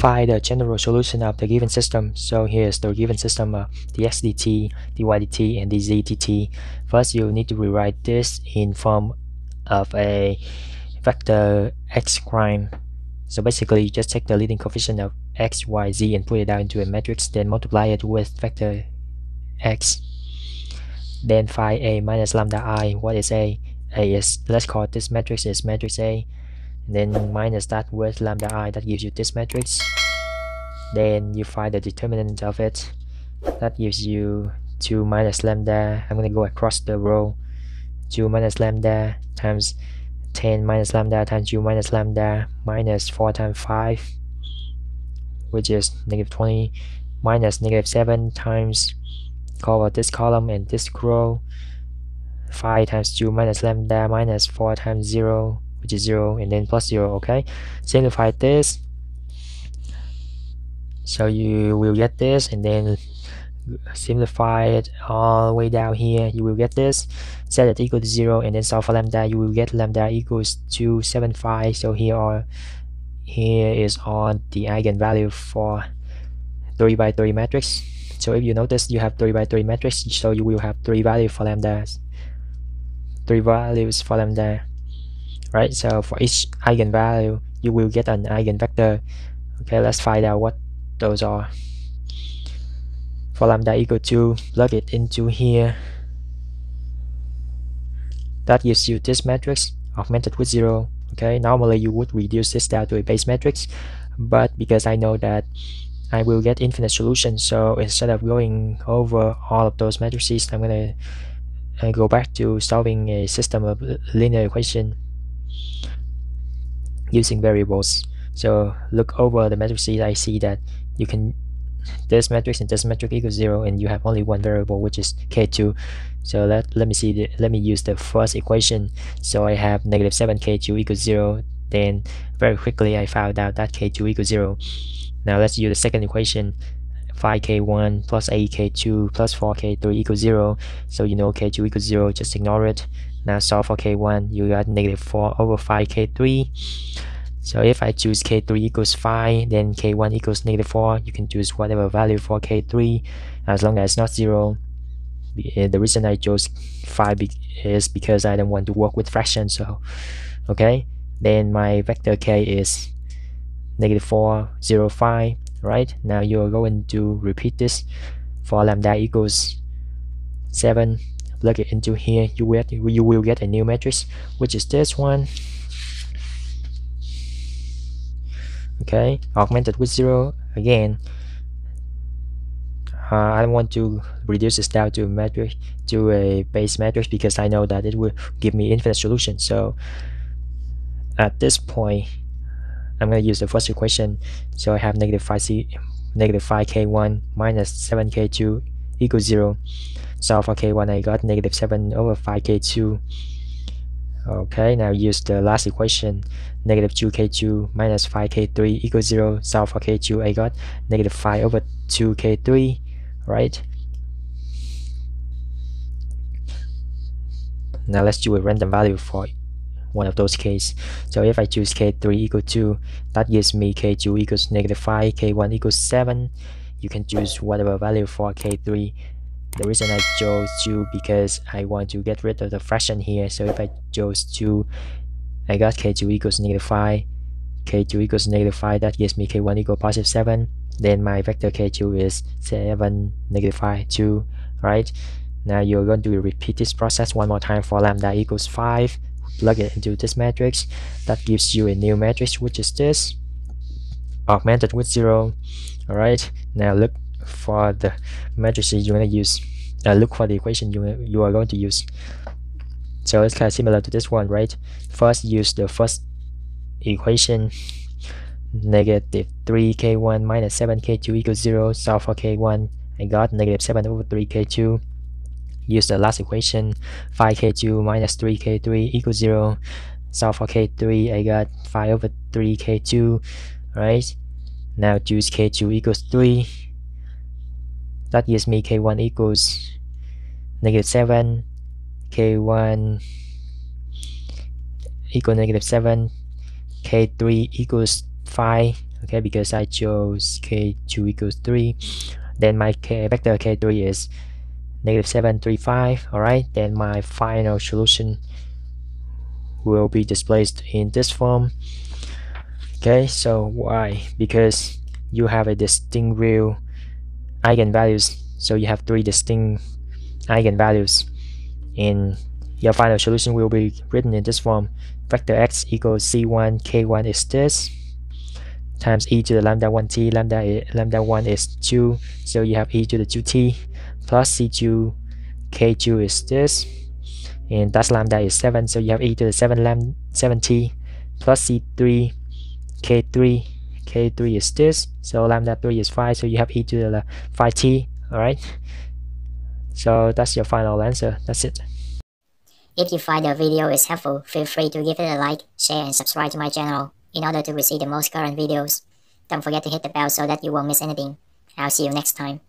find the general solution of the given system. So here's the given system of dx dt, dy dt, and dz dt. First, you need to rewrite this in form of a vector x prime. So basically, you just take the leading coefficient of x, y, z and put it out into a matrix, then multiply it with vector x. Then find a minus lambda i. What is a? A is, let's call this matrix is matrix A then minus that with lambda i that gives you this matrix. Then you find the determinant of it. That gives you 2 minus lambda. I'm gonna go across the row. 2 minus lambda times 10 minus lambda times 2 minus lambda minus 4 times 5 which is negative 20 minus negative 7 times cover this column and this row. 5 times 2 minus lambda minus 4 times 0 which is 0 and then plus 0 okay? Simplify this. So you will get this and then simplify it all the way down here. You will get this. Set it equal to 0 and then solve for lambda. You will get lambda equals 275 so here are here is on the eigenvalue for 3 by 3 matrix. So if you notice you have 3 by 3 matrix so you will have 3 values for lambda. 3 values for lambda right? So for each eigenvalue you will get an eigenvector. Okay let's find out what those are. For lambda equal to plug it into here. That gives you this matrix augmented with zero. Okay normally you would reduce this down to a base matrix but because I know that I will get infinite solutions so instead of going over all of those matrices I'm gonna uh, go back to solving a system of linear equation using variables. So look over the matrices I see that you can this matrix and this matrix equals zero and you have only one variable which is k2 so let let me see the, let me use the first equation. So I have negative 7 k2 equals zero. Then very quickly I found out that k2 equals zero. Now let's use the second equation. 5k1 plus 8k2 plus 4k3 equals 0 so you know k2 equals 0 just ignore it now solve for k1 you got negative 4 over 5k3 so if I choose k3 equals 5 then k1 equals negative 4 you can choose whatever value for k3 as long as it's not 0 eh, the reason I chose 5 is because I don't want to work with fractions so okay then my vector k is negative 4 0 5 right? Now you're going to repeat this. For lambda equals 7 plug it into here you will you will get a new matrix which is this one. Okay augmented with zero. Again uh, I want to reduce this down to a matrix to a base matrix because I know that it will give me infinite solution. So at this point I'm going to use the first equation. So I have negative 5c negative 5k1 minus 7k2 equals 0 so for k1 I got negative 7 over 5k2 okay now use the last equation. Negative 2k2 minus 5k3 equals 0 so for k2 I got negative 5 over 2k3 right? Now let's do a random value for one of those case so if I choose k3 equal 2 that gives me k2 equals negative 5 k1 equals 7 you can choose whatever value for k3 the reason I chose 2 because I want to get rid of the fraction here. So if I chose 2 I got k2 equals negative 5 k2 equals negative 5 that gives me k1 equal positive 7 then my vector k2 is 7 negative 5 2 right? Now you're going to repeat this process one more time for lambda equals 5 plug it into this matrix. That gives you a new matrix which is this augmented with 0 alright now look for the matrices you're going to use. Uh, look for the equation you, you are going to use. So it's kind of similar to this one right? First use the first equation. Negative 3k1 minus 7k2 equals 0 solve for k1 I got negative 7 over 3k2 use the last equation. 5k2 minus 3k3 equals 0 solve for k3 I got 5 over 3k2 right? Now choose k2 equals 3 that gives me k1 equals negative 7 k1 equal negative 7 k3 equals 5 okay because I chose k2 equals 3 then my k vector k3 is negative 735 alright then my final solution will be displaced in this form okay so why? Because you have a distinct real eigenvalues. So you have three distinct eigenvalues. And your final solution will be written in this form. Vector x equals c1 k1 is this times e to the lambda 1t lambda lambda 1 is 2 so you have e to the 2t plus c2 k2 is this and that's lambda is 7 so you have e to the 7 lam 7t plus c3 k3 k3 is this so lambda 3 is 5 so you have e to the 5t all right so that's your final answer that's it. If you find the video is helpful feel free to give it a like share and subscribe to my channel in order to receive the most current videos. Don't forget to hit the bell so that you won't miss anything. I'll see you next time